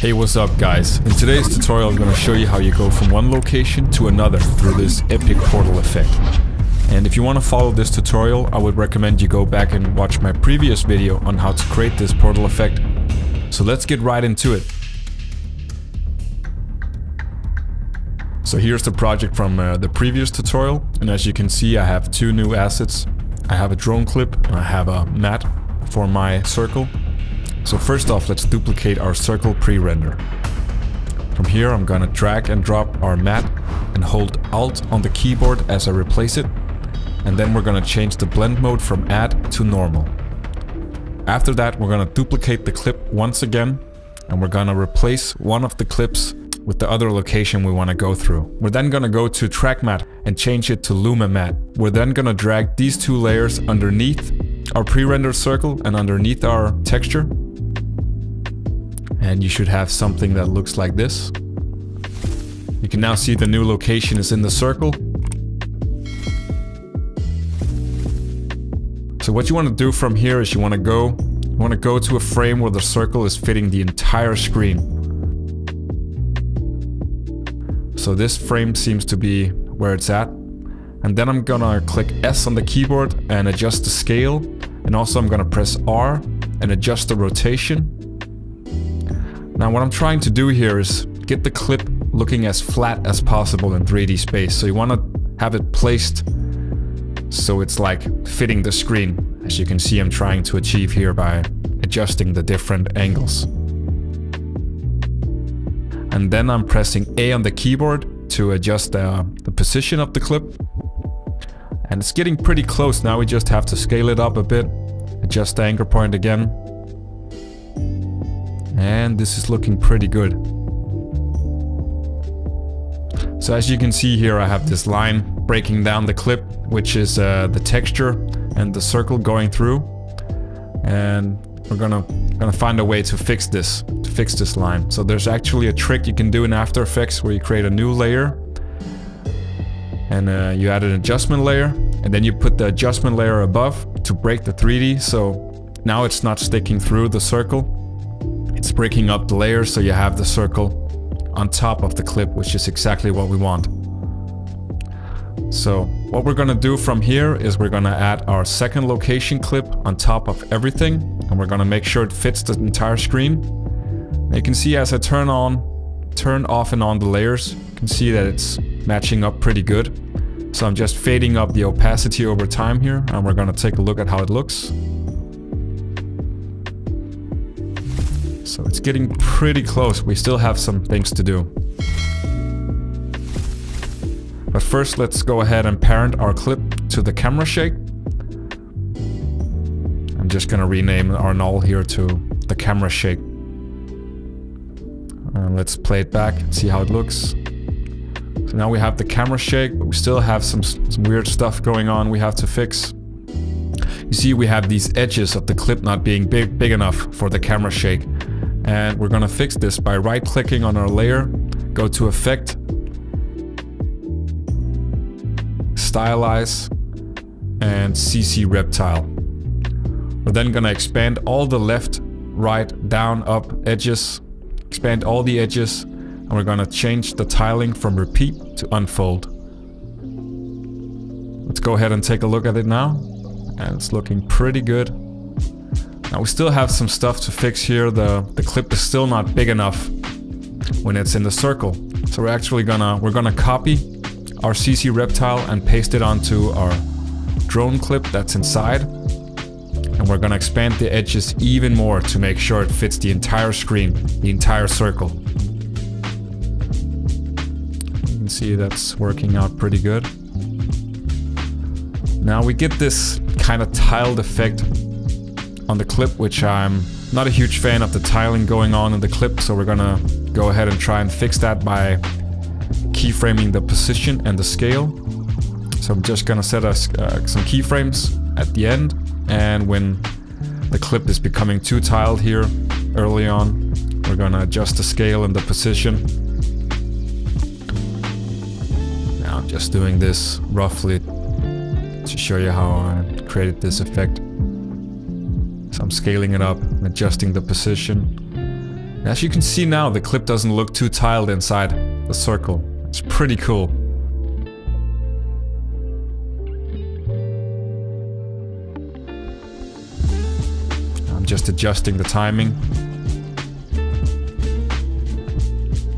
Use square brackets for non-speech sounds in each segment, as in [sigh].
Hey, what's up guys? In today's tutorial I'm going to show you how you go from one location to another through this epic portal effect. And if you want to follow this tutorial, I would recommend you go back and watch my previous video on how to create this portal effect. So let's get right into it. So here's the project from uh, the previous tutorial, and as you can see I have two new assets. I have a drone clip, and I have a matte for my circle, so first off, let's duplicate our circle pre-render. From here, I'm gonna drag and drop our matte and hold Alt on the keyboard as I replace it. And then we're gonna change the blend mode from add to normal. After that, we're gonna duplicate the clip once again and we're gonna replace one of the clips with the other location we want to go through. We're then to go to track matte and change it to luma matte. We're then to drag these two layers underneath our pre-rendered circle and underneath our texture and you should have something that looks like this. You can now see the new location is in the circle. So what you want to do from here is you want to go you want to go to a frame where the circle is fitting the entire screen. So this frame seems to be where it's at. And then I'm gonna click S on the keyboard and adjust the scale. And also I'm gonna press R and adjust the rotation. Now what I'm trying to do here is get the clip looking as flat as possible in 3D space. So you want to have it placed so it's like fitting the screen. As you can see I'm trying to achieve here by adjusting the different angles. And then I'm pressing A on the keyboard to adjust the, the position of the clip. And it's getting pretty close now, we just have to scale it up a bit, adjust the anchor point again, and this is looking pretty good. So as you can see here, I have this line breaking down the clip, which is uh, the texture and the circle going through. And we're gonna gonna find a way to fix this, to fix this line. So there's actually a trick you can do in After Effects where you create a new layer and uh, you add an adjustment layer and then you put the adjustment layer above to break the 3D so now it's not sticking through the circle it's breaking up the layers so you have the circle on top of the clip, which is exactly what we want. So what we're gonna do from here is we're gonna add our second location clip on top of everything and we're gonna make sure it fits the entire screen. And you can see as I turn on, turn off and on the layers, you can see that it's matching up pretty good. So I'm just fading up the opacity over time here and we're gonna take a look at how it looks. So it's getting pretty close. We still have some things to do. But first let's go ahead and parent our clip to the camera shake. I'm just gonna rename our null here to the camera shake. Uh, let's play it back and see how it looks. So now we have the camera shake, but we still have some, some weird stuff going on we have to fix. You see we have these edges of the clip not being big, big enough for the camera shake. And we're gonna fix this by right clicking on our layer, go to effect, stylize, and CC RepeTile. We're then gonna expand all the left, right, down, up edges, expand all the edges, and we're gonna change the tiling from repeat to unfold. Let's go ahead and take a look at it now. And it's looking pretty good. Now we still have some stuff to fix here. The, the clip is still not big enough when it's in the circle. So we're actually gonna, we're gonna copy our CC RepeTile and paste it onto our drone clip that's inside. And we're gonna expand the edges even more to make sure it fits the entire screen, the entire circle. You can see that's working out pretty good. Now we get this kind of tiled effect on the clip, which I'm not a huge fan of the tiling going on in the clip, so we're gonna go ahead and try and fix that by keyframing the position and the scale. So I'm just gonna set us uh, some keyframes at the end, and when the clip is becoming too tiled here early on, we're gonna adjust the scale and the position. Now I'm just doing this roughly to show you how I created this effect. I'm scaling it up, and adjusting the position. As you can see now, the clip doesn't look too tiled inside the circle. It's pretty cool. I'm just adjusting the timing.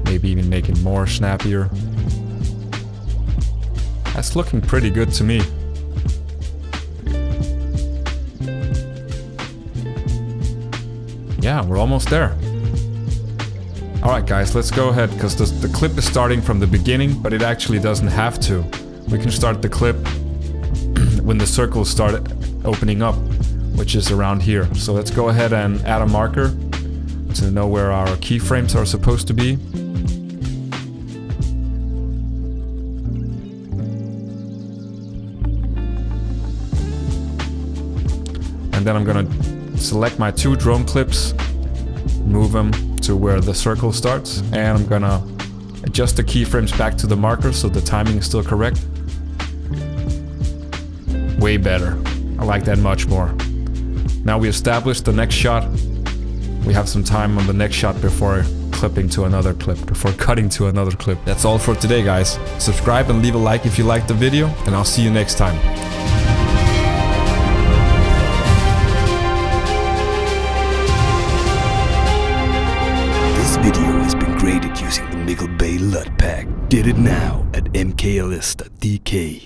Maybe even making it more snappier. That's looking pretty good to me. Yeah, we're almost there. Alright guys, let's go ahead, because the, the clip is starting from the beginning, but it actually doesn't have to. We can start the clip [clears throat] when the circles start opening up, which is around here. So let's go ahead and add a marker to know where our keyframes are supposed to be. And then I'm gonna select my two drone clips, move them to where the circle starts, and I'm gonna adjust the keyframes back to the marker so the timing is still correct. Way better. I like that much more. Now we established the next shot. We have some time on the next shot before clipping to another clip, before [laughs] cutting to another clip. That's all for today, guys. Subscribe and leave a like if you liked the video, and I'll see you next time. Get it now at mkls.dk.